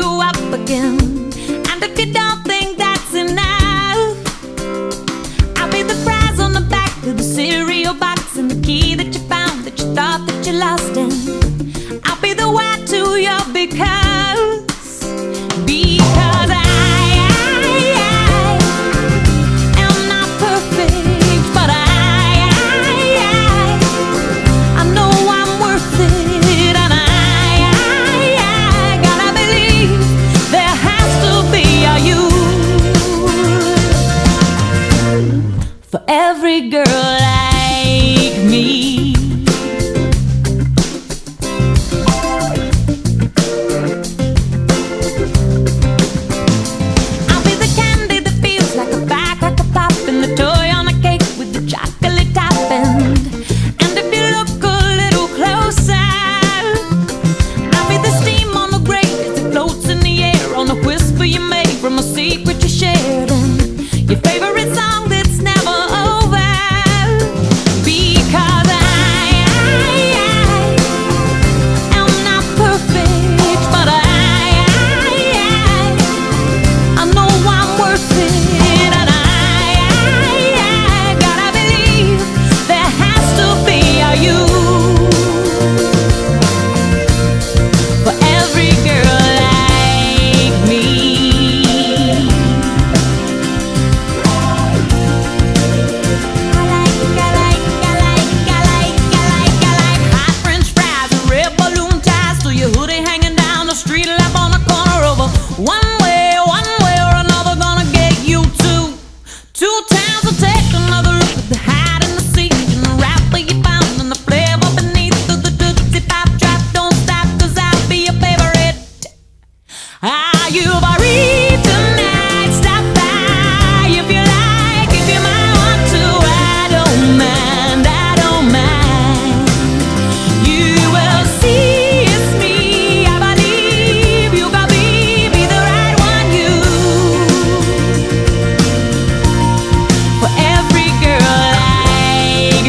you up again. And if you don't think that's enough, I'll be the prize on the back of the cereal box and the key that you found that you thought that you lost in. every girl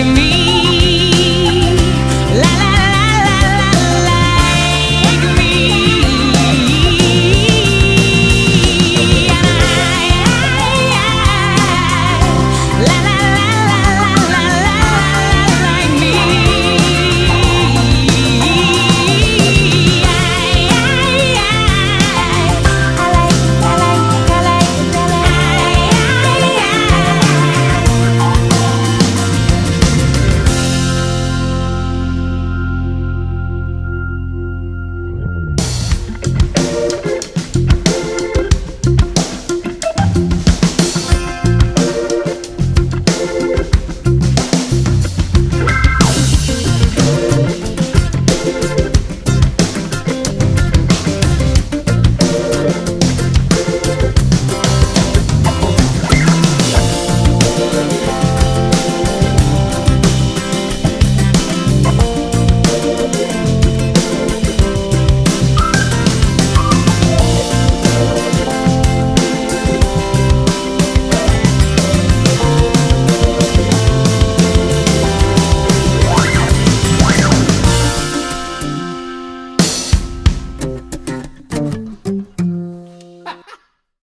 give me